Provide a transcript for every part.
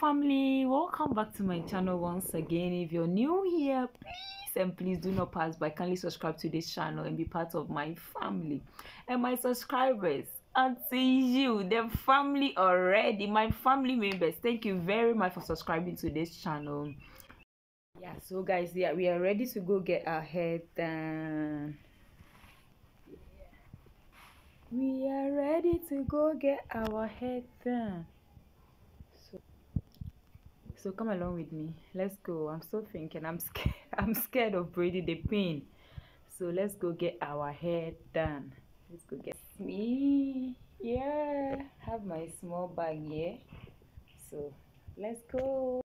family welcome back to my channel once again. If you're new here please and please do not pass by. Kindly subscribe to this channel and be part of my family. And my subscribers see you the family already my family members thank you very much for subscribing to this channel. Yeah so guys yeah we are ready to go get our hair done. We are ready to go get our hair done so come along with me. Let's go. I'm still thinking i'm scared. I'm scared of braiding the pin so let's go get our hair done. Let's go get me. Yeah. Have my small bag here. So let's go.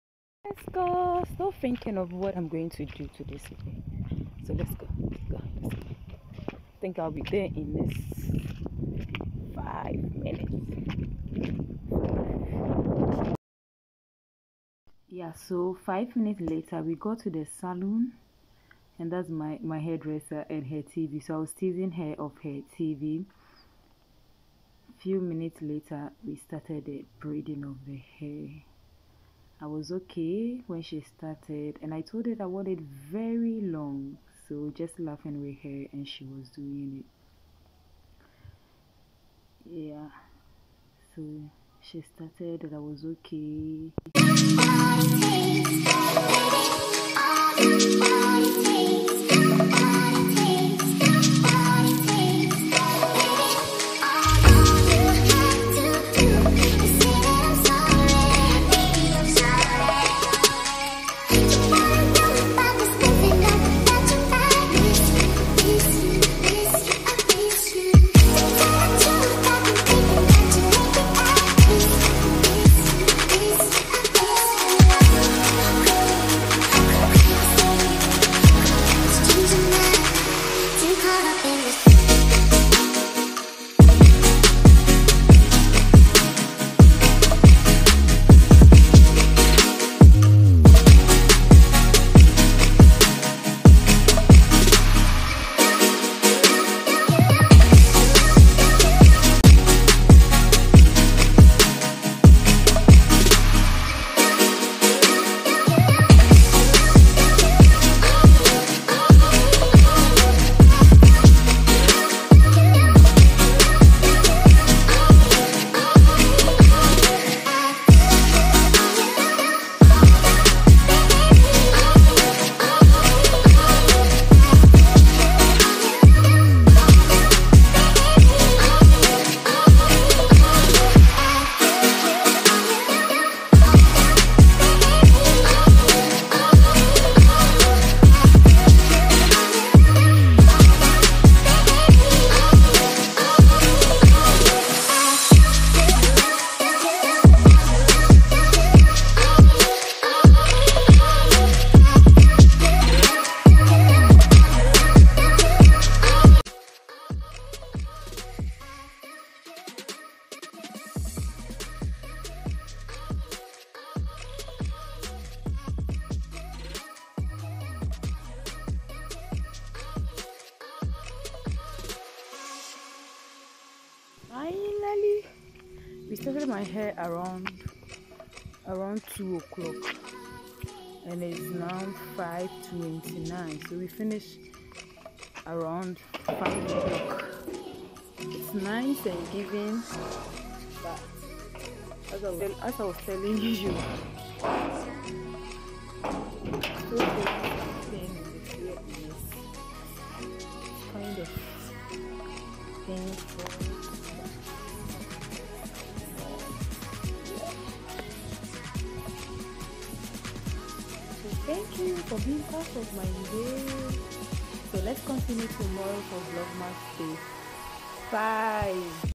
Let's go. Still thinking of what i'm going to do to this so let's go. Let's go. Let's go. I think i'll be there in this five minutes yeah so five minutes later we got to the salon and that's my my hairdresser and her tv so i was teasing her of her tv few minutes later we started the braiding of the hair. I was okay when she started and i told her i wanted very long. So just laughing with her and she was doing it. Yeah so she started that i was okay finally we started my hair around around two o'clock. And it's now 5:29 so we finished around five o'clock. It's nice and giving but as I was, as I was telling you so kind of painful thank you for being part of my day. So let's continue tomorrow for vlogmas day. Bye